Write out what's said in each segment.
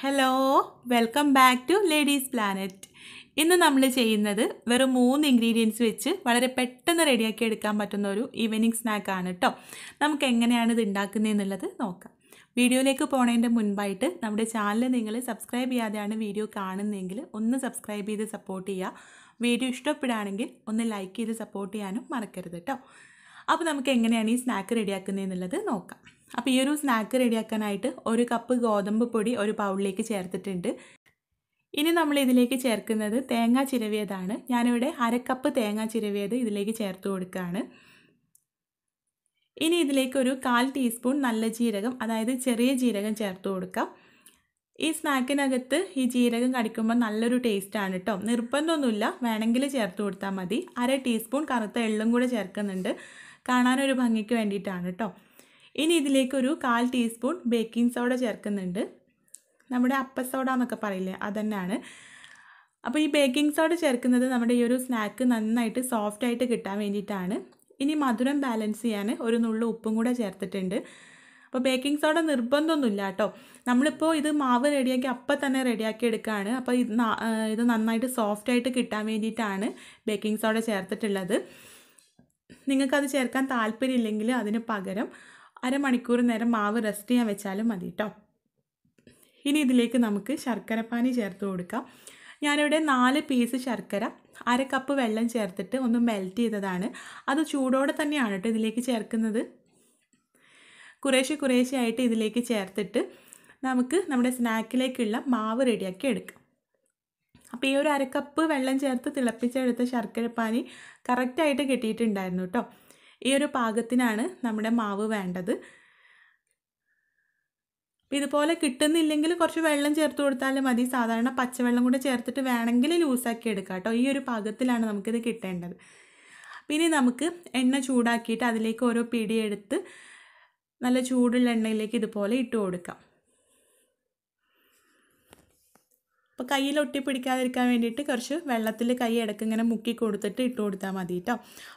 Hello welcome back to ladies planet ഇന്ന് നമ്മൾ ചെയ്യുന്നത് വെറും മൂന്ന് ഇൻഗ്രീഡിയൻസ് വെച്ച് വളരെ പെട്ടെന്ന് റെഡിയാക്കി എടുക്കാൻ പറ്റുന്ന ഒരു ഈവനിങ് സ്നാക്കാണ് കേട്ടോ നമുക്ക് എങ്ങനെയാണ് ഇത് ഉണ്ടാക്കുന്നതെന്നുള്ളത് നോക്കാം. വീഡിയോയിലേക്ക് പോണതിന്റെ മുൻപായിട്ട് നമ്മുടെ ചാനൽ നിങ്ങൾ സബ്സ്ക്രൈബ് ചെയ്യാതെയാണ് വീഡിയോ കാണുന്നതെങ്കിൽ ഒന്ന് സബ്സ്ക്രൈബ് ചെയ്ത് സപ്പോർട്ട് ചെയ്യുക വീഡിയോ ഇഷ്ടപ്പെടുകയാണെങ്കിൽ ഒന്ന് ലൈക്ക് ചെയ്ത് സപ്പോർട്ട് ചെയ്യാനും മറക്കരുത് കേട്ടോ അപ്പോൾ നമുക്ക് എങ്ങനെയാണ് ഈ സ്നാക്ക് റെഡിയാക്കുന്നതെന്നുള്ളത് നോക്കാം. അപ്പോൾ ഈ ഒരു സ്നാക്ക് റെഡിയാക്കാനായിട്ട് ഒരു കപ്പ് ഗോതമ്പ് പൊടി ഒരു പൗളിലേക്ക് ചേർത്തിട്ടുണ്ട്. ഇനി നമ്മൾ ഇതിലേക്ക് ചേർക്കുന്നത് തേങ്ങ ചിരവിയതാണ്. ഞാനിവിടെ അരക്കപ്പ് തേങ്ങ ചിരവിയത് ഇതിലേക്ക് ചേർത്ത് കൊടുക്കുകയാണ്. ഇനി ഇതിലേക്ക് ഒരു കാൽ ടീസ്പൂൺ നല്ല ജീരകം അതായത് ചെറിയ ജീരകം ചേർത്ത് കൊടുക്കാം. ഈ സ്നാക്കിനകത്ത് ഈ ജീരകം കടിക്കുമ്പോൾ നല്ലൊരു ടേസ്റ്റാണ് കേട്ടോ നിർബന്ധമൊന്നുമില്ല. വേണമെങ്കിൽ ചേർത്ത് കൊടുത്താൽ മതി. അര ടീസ്പൂൺ കറുത്ത എള്ളും കൂടെ ചേർക്കുന്നുണ്ട്. കാണാനൊരു ഭംഗിക്ക് വേണ്ടിയിട്ടാണ് കേട്ടോ ഇനി ഇതിലേക്ക് ഇതിലേക്കൊരു കാൽ ടീസ്പൂൺ ബേക്കിംഗ് സോഡ ചേർക്കുന്നുണ്ട്. നമ്മുടെ അപ്പസോഡ എന്നൊക്കെ പറയില്ലേ അതന്നെയാണ് അപ്പോൾ ഈ ബേക്കിംഗ് സോഡ ചേർക്കുന്നത് നമ്മുടെ ഈ ഒരു സ്നാക്ക് നന്നായിട്ട് സോഫ്റ്റ് ആയിട്ട് കിട്ടാൻ വേണ്ടിയിട്ടാണ്. ഇനി മധുരം ബാലൻസ് ചെയ്യാൻ ഒരു നുള്ളു ഉപ്പും കൂടെ ചേർത്തിട്ടുണ്ട്. അപ്പോൾ ബേക്കിംഗ് സോഡ നിർബന്ധമൊന്നുമില്ല കേട്ടോ. നമ്മളിപ്പോൾ ഇത് മാവ് റെഡിയാക്കി അപ്പം തന്നെ റെഡിയാക്കി എടുക്കുകയാണ് അപ്പോൾ ഇത് ഇത് നന്നായിട്ട് സോഫ്റ്റ് ആയിട്ട് കിട്ടാൻ വേണ്ടിയിട്ടാണ് ബേക്കിംഗ് സോഡ ചേർത്തിട്ടുള്ളത്. നിങ്ങൾക്കത് ചേർക്കാൻ താല്പര്യമില്ലെങ്കിൽ അതിന് പകരം അരമണിക്കൂർ നേരം മാവ് റെസ്റ്റ് ചെയ്യാൻ വെച്ചാലും മതി കേട്ടോ ഇനി ഇതിലേക്ക് നമുക്ക് ശർക്കരപ്പാനി ചേർത്ത് കൊടുക്കാം. ഞാനിവിടെ നാല് പീസ് ശർക്കര അര കപ്പ് വെള്ളം ചേർത്തിട്ട് ഒന്ന് മെൽറ്റ് ചെയ്തതാണ്. അത് ചൂടോടെ തന്നെയാണ് കേട്ടോ ഇതിലേക്ക് ചേർക്കുന്നത്. കുറേശ്ശെ കുറേശ്ശെ ആയിട്ട് ഇതിലേക്ക് ചേർത്തിട്ട് നമുക്ക് നമ്മുടെ സ്നാക്കിലേക്കുള്ള മാവ് റെഡിയാക്കി എടുക്കാം. അപ്പോൾ ഈ ഒരു അരക്കപ്പ് വെള്ളം ചേർത്ത് തിളപ്പിച്ചെടുത്ത ശർക്കരപ്പാനി കറക്റ്റായിട്ട് കിട്ടിയിട്ടുണ്ടായിരുന്നു കേട്ടോ ഈ ഒരു പാകത്തിനാണ് നമ്മുടെ മാവ് വേണ്ടത്. ഇതുപോലെ കിട്ടുന്നില്ലെങ്കിൽ കുറച്ച് വെള്ളം ചേർത്ത് കൊടുത്താലും മതി. സാധാരണ പച്ചവെള്ളം കൂടെ ചേർത്തിട്ട് വേണമെങ്കിൽ ലൂസാക്കി എടുക്കാം കേട്ടോ. ഈ ഒരു പാകത്തിലാണ് നമുക്കിത് കിട്ടേണ്ടത്. പിന്നെ നമുക്ക് എണ്ണ ചൂടാക്കിയിട്ട് അതിലേക്ക് ഓരോ പിടിയെടുത്ത് നല്ല ചൂടുള്ള എണ്ണയിലേക്ക് ഇതുപോലെ ഇട്ട് കൊടുക്കാം. അപ്പോൾ കയ്യിൽ ഒട്ടിപ്പിടിക്കാതിരിക്കാൻ വേണ്ടിയിട്ട് കുറച്ച് വെള്ളത്തിൽ കൈ ഇടയ്ക്ക് ഇങ്ങനെ മുക്കി കൊടുത്തിട്ട് ഇട്ട് കൊടുത്താൽ മതി കേട്ടോ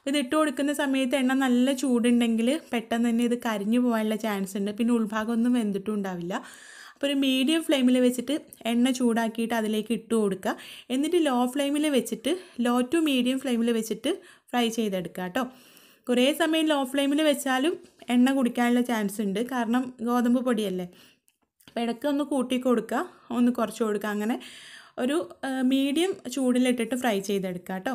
ഇത് ഇട്ട് കൊടുക്കുന്ന സമയത്ത് എണ്ണ നല്ല ചൂടുണ്ടെങ്കിൽ പെട്ടെന്ന് തന്നെ ഇത് കരിഞ്ഞു പോകാനുള്ള ചാൻസ് ഉണ്ട്. പിന്നെ ഉൾഭാഗം ഒന്നും വെന്തിട്ടും ഉണ്ടാവില്ല. അപ്പോൾ ഒരു മീഡിയം ഫ്ലെയിമിൽ വെച്ചിട്ട് എണ്ണ ചൂടാക്കിയിട്ട് അതിലേക്ക് ഇട്ട് കൊടുക്കുക എന്നിട്ട് ലോ ഫ്ലെയിമിൽ വെച്ചിട്ട് ലോ ടു മീഡിയം ഫ്ലെയിമിൽ വെച്ചിട്ട് ഫ്രൈ ചെയ്തെടുക്കുക കേട്ടോ കുറേ സമയം ലോ ഫ്ലെയിമിൽ വെച്ചാലും എണ്ണ കുടിക്കാനുള്ള ചാൻസ് ഉണ്ട്. കാരണം ഗോതമ്പ് പൊടിയല്ലേ? അപ്പോൾ ഇടയ്ക്ക് ഒന്ന് കൂട്ടി കൊടുക്കുക. ഒന്ന് കുറച്ച് കൊടുക്കുക. അങ്ങനെ ഒരു മീഡിയം ചൂടിലിട്ടിട്ട് ഫ്രൈ ചെയ്തെടുക്കുക കേട്ടോ.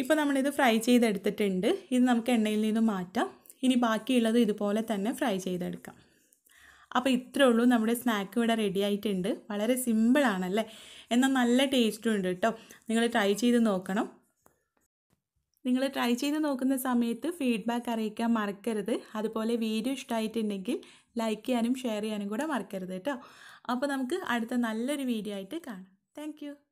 ഇപ്പോൾ നമ്മളിത് ഫ്രൈ ചെയ്തെടുത്തിട്ടുണ്ട്. ഇത് നമുക്ക് എണ്ണയിൽ നിന്ന് മാറ്റാം. ഇനി ബാക്കിയുള്ളത് ഇതുപോലെ തന്നെ ഫ്രൈ ചെയ്തെടുക്കാം. അപ്പോൾ ഇത്രേ ഉള്ളൂ. നമ്മുടെ സ്നാക്ക് ഇവിടെ റെഡി ആയിട്ടുണ്ട്. വളരെ സിമ്പിളാണല്ലേ എന്നാൽ നല്ല ടേസ്റ്റും ഉണ്ട് കേട്ടോ. നിങ്ങൾ ട്രൈ ചെയ്ത് നോക്കണം. നിങ്ങൾ ട്രൈ ചെയ്ത് നോക്കുന്ന സമയത്ത് ഫീഡ്ബാക്ക് അറിയിക്കാൻ മറക്കരുത്. അതുപോലെ വീഡിയോ ഇഷ്ടമായിട്ടുണ്ടെങ്കിൽ ലൈക്ക് ചെയ്യാനും ഷെയർ ചെയ്യാനും കൂടെ മറക്കരുത് കേട്ടോ. അപ്പോൾ നമുക്ക് അടുത്ത നല്ലൊരു വീഡിയോ ആയിട്ട് കാണാം. താങ്ക്